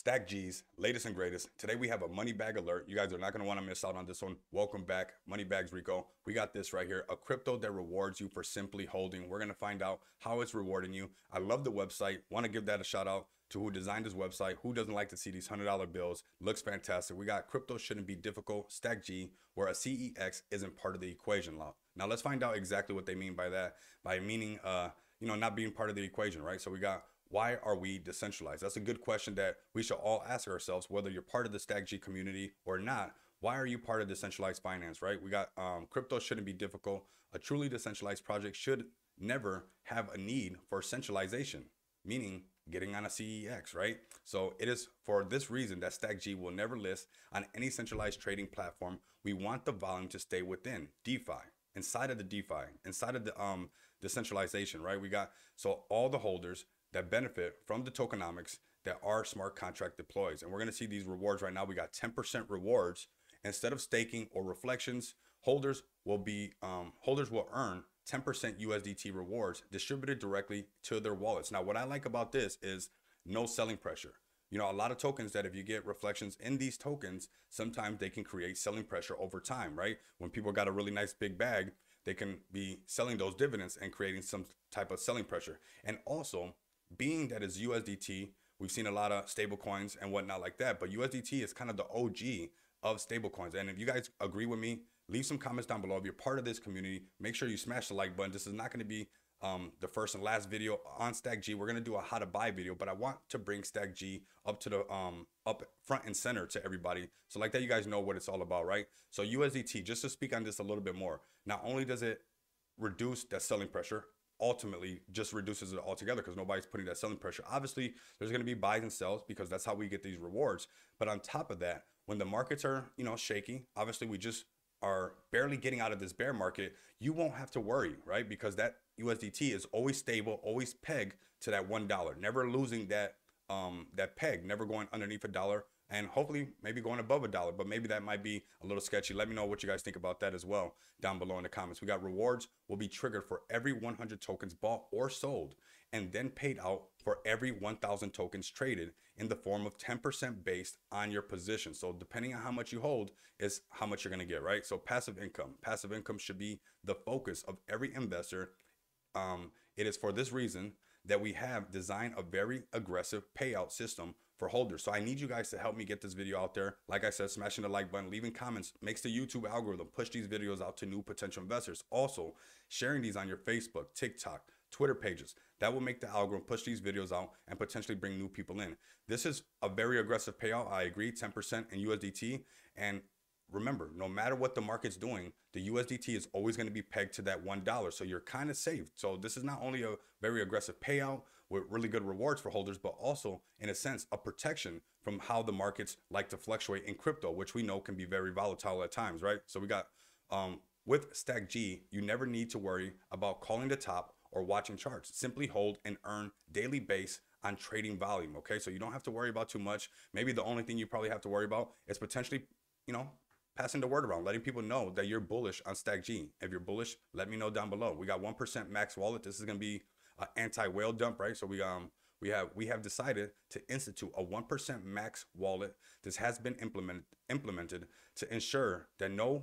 Stack G's, latest and greatest. Today we have a money bag alert. You guys are not going to want to miss out on this one. Welcome back, Money Bags Rico. We got this right here, a crypto that rewards you for simply holding. We're going to find out how it's rewarding you. I love the website. Want to give that a shout out to who designed this website. Who doesn't like to see these $100 bills? Looks fantastic. We got crypto shouldn't be difficult, Stack G, where a CEX isn't part of the equation law. Now let's find out exactly what they mean by that, by meaning, uh, you know, not being part of the equation, right? So we got why are we decentralized? That's a good question that we should all ask ourselves, whether you're part of the Stack G community or not. Why are you part of decentralized finance, right? We got um, crypto shouldn't be difficult. A truly decentralized project should never have a need for centralization, meaning getting on a CEX, right? So it is for this reason that Stack G will never list on any centralized trading platform. We want the volume to stay within DeFi, inside of the DeFi, inside of the um decentralization, right? We got so all the holders that benefit from the tokenomics that our smart contract deploys. And we're going to see these rewards right now. We got 10% rewards instead of staking or reflections. Holders will be um, holders will earn 10% USDT rewards distributed directly to their wallets. Now, what I like about this is no selling pressure. You know, a lot of tokens that if you get reflections in these tokens, sometimes they can create selling pressure over time, right? When people got a really nice big bag, they can be selling those dividends and creating some type of selling pressure. And also, being that it's USDT, we've seen a lot of stable coins and whatnot like that, but USDT is kind of the OG of stable coins. And if you guys agree with me, leave some comments down below. If you're part of this community, make sure you smash the like button. This is not going to be um, the first and last video on Stack G. We're going to do a how to buy video, but I want to bring Stack G up to the um, up front and center to everybody. So like that, you guys know what it's all about, right? So USDT, just to speak on this a little bit more, not only does it reduce that selling pressure, ultimately just reduces it altogether because nobody's putting that selling pressure. Obviously, there's going to be buys and sells because that's how we get these rewards. But on top of that, when the markets are, you know, shaky, obviously we just are barely getting out of this bear market, you won't have to worry, right? Because that USDT is always stable, always pegged to that one dollar, never losing that um that peg, never going underneath a dollar and hopefully maybe going above a dollar, but maybe that might be a little sketchy. Let me know what you guys think about that as well down below in the comments. We got rewards will be triggered for every 100 tokens bought or sold and then paid out for every 1000 tokens traded in the form of 10% based on your position. So depending on how much you hold is how much you're going to get, right? So passive income, passive income should be the focus of every investor. Um, it is for this reason that we have designed a very aggressive payout system for holders. So I need you guys to help me get this video out there. Like I said, smashing the like button, leaving comments makes the YouTube algorithm push these videos out to new potential investors. Also, sharing these on your Facebook, TikTok, Twitter pages. That will make the algorithm push these videos out and potentially bring new people in. This is a very aggressive payout. I agree, 10% in USDT. And remember, no matter what the market's doing, the USDT is always going to be pegged to that $1. So you're kind of safe. So this is not only a very aggressive payout with really good rewards for holders, but also, in a sense, a protection from how the markets like to fluctuate in crypto, which we know can be very volatile at times, right? So we got um, with Stack G, you never need to worry about calling the top or watching charts. Simply hold and earn daily base on trading volume. Okay, so you don't have to worry about too much. Maybe the only thing you probably have to worry about is potentially, you know, passing the word around, letting people know that you're bullish on Stack G. If you're bullish, let me know down below. We got 1% max wallet. This is going to be an anti-whale dump, right? So we um we have we have decided to institute a 1% max wallet. This has been implemented implemented to ensure that no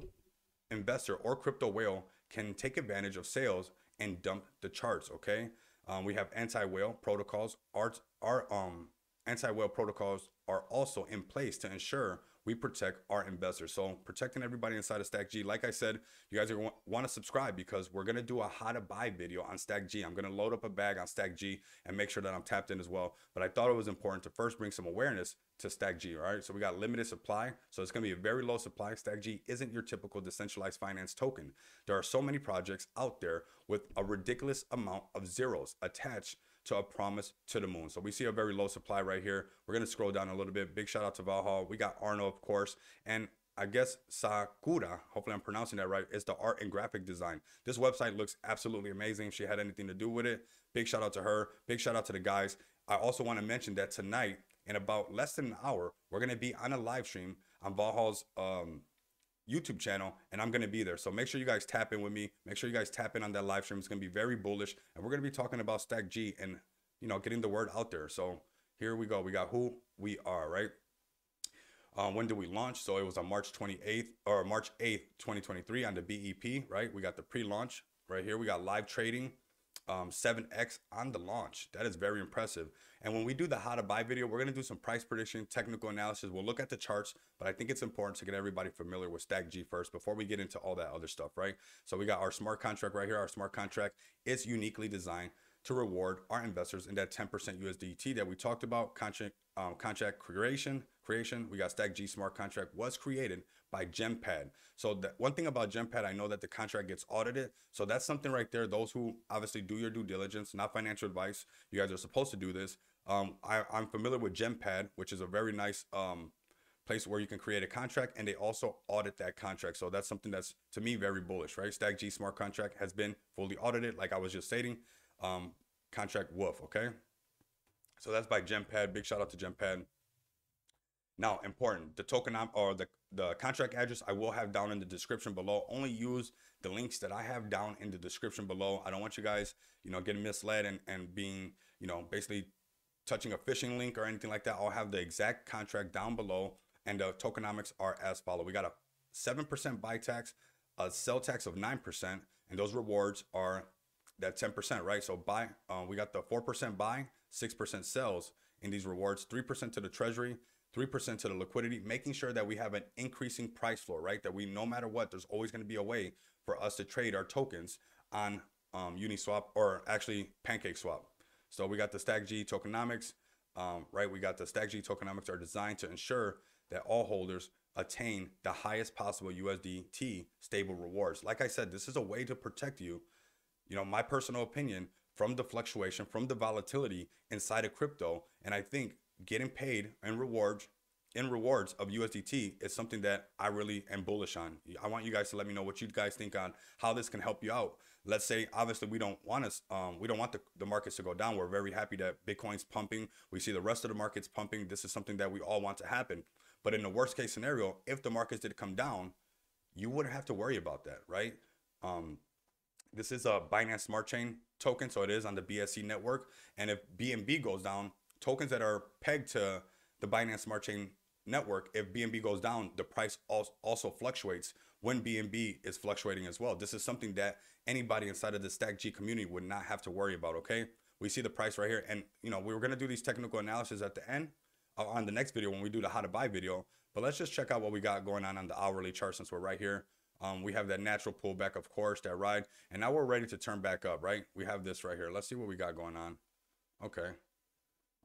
investor or crypto whale can take advantage of sales and dump the charts, okay? Um, we have anti-whale protocols. Our, our um, anti-whale protocols are also in place to ensure we protect our investors. So protecting everybody inside of Stack G. Like I said, you guys are want to subscribe because we're gonna do a how to buy video on Stack G. I'm gonna load up a bag on Stack G and make sure that I'm tapped in as well. But I thought it was important to first bring some awareness to Stack G. All right, so we got limited supply, so it's gonna be a very low supply. Stack G isn't your typical decentralized finance token. There are so many projects out there with a ridiculous amount of zeros attached to a promise to the moon. So we see a very low supply right here. We're going to scroll down a little bit. Big shout out to Valhalla. We got Arno, of course. And I guess Sakura, hopefully I'm pronouncing that right, is the art and graphic design. This website looks absolutely amazing. If she had anything to do with it, big shout out to her. Big shout out to the guys. I also want to mention that tonight, in about less than an hour, we're going to be on a live stream on Valhalla's um, YouTube channel, and I'm gonna be there. So make sure you guys tap in with me. Make sure you guys tap in on that live stream. It's gonna be very bullish, and we're gonna be talking about Stack G and you know getting the word out there. So here we go. We got who we are, right? Um, when did we launch? So it was on March 28th or March 8th, 2023 on the BEP, right? We got the pre-launch right here. We got live trading, um, 7X on the launch. That is very impressive. And when we do the how to buy video, we're going to do some price prediction, technical analysis. We'll look at the charts, but I think it's important to get everybody familiar with StackG first before we get into all that other stuff, right? So we got our smart contract right here. Our smart contract it's uniquely designed to reward our investors in that 10% USDT that we talked about. Contract, um, contract creation, creation. We got StackG smart contract was created by Gempad. So the one thing about Gempad, I know that the contract gets audited. So that's something right there. Those who obviously do your due diligence, not financial advice. You guys are supposed to do this. Um, I, am familiar with Gempad, which is a very nice um, place where you can create a contract and they also audit that contract. So that's something that's to me very bullish, right? StackG smart contract has been fully audited, like I was just stating um, contract woof. Okay. So that's by Gempad. Big shout out to Gempad. Now, important, the token or the, the contract address I will have down in the description below. Only use the links that I have down in the description below. I don't want you guys, you know, getting misled and, and being, you know, basically touching a phishing link or anything like that. I'll have the exact contract down below and the tokenomics are as follow. We got a 7% buy tax, a sell tax of 9%, and those rewards are that 10%, right? So buy, uh, we got the 4% buy, 6% sells in these rewards, 3% to the treasury, 3% to the liquidity, making sure that we have an increasing price floor, right? That we, no matter what, there's always going to be a way for us to trade our tokens on um, Uniswap or actually PancakeSwap. So we got the StackG tokenomics, um, right? We got the StackG tokenomics are designed to ensure that all holders attain the highest possible USDT stable rewards. Like I said, this is a way to protect you you know, my personal opinion from the fluctuation, from the volatility inside of crypto. And I think getting paid in rewards in rewards of USDT is something that I really am bullish on. I want you guys to let me know what you guys think on how this can help you out. Let's say obviously we don't want us um, we don't want the, the markets to go down. We're very happy that Bitcoin's pumping. We see the rest of the markets pumping. This is something that we all want to happen. But in the worst case scenario, if the markets did come down, you wouldn't have to worry about that, right? Um, this is a Binance Smart Chain token, so it is on the BSC network. And if BNB goes down, tokens that are pegged to the Binance Smart Chain network, if BNB goes down, the price also fluctuates when BNB is fluctuating as well. This is something that anybody inside of the StackG community would not have to worry about, okay? We see the price right here. And, you know, we were going to do these technical analysis at the end uh, on the next video when we do the how to buy video. But let's just check out what we got going on on the hourly chart since we're right here. Um, we have that natural pullback, of course, that ride. And now we're ready to turn back up, right? We have this right here. Let's see what we got going on. Okay.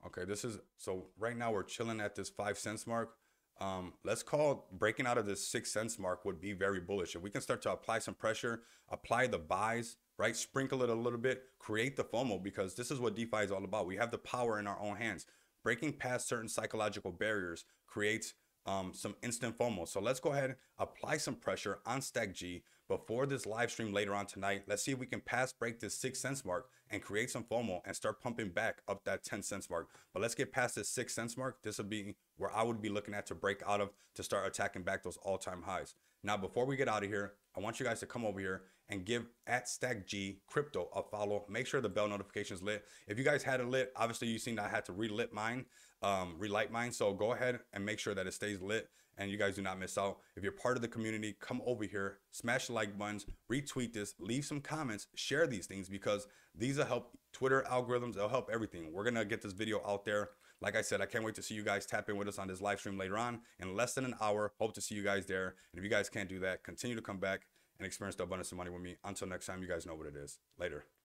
Okay, this is, so right now we're chilling at this five cents mark. Um, let's call breaking out of this six cents mark would be very bullish. If we can start to apply some pressure, apply the buys, right? Sprinkle it a little bit, create the FOMO because this is what DeFi is all about. We have the power in our own hands. Breaking past certain psychological barriers creates um, some instant FOMO. So let's go ahead, and apply some pressure on Stack G before this live stream later on tonight. Let's see if we can pass break this six cents mark and create some FOMO and start pumping back up that 10 cents mark. But let's get past this six cents mark. This will be where I would be looking at to break out of to start attacking back those all-time highs. Now, before we get out of here, I want you guys to come over here and give at StackG Crypto a follow. Make sure the bell notifications lit. If you guys had it lit, obviously you've seen I had to relit mine um, relight mine. So go ahead and make sure that it stays lit and you guys do not miss out. If you're part of the community, come over here, smash the like buttons, retweet this, leave some comments, share these things because these will help Twitter algorithms. They'll help everything. We're to get this video out there. Like I said, I can't wait to see you guys tap in with us on this live stream later on in less than an hour. Hope to see you guys there. And if you guys can't do that, continue to come back and experience the abundance of money with me. Until next time, you guys know what it is. Later.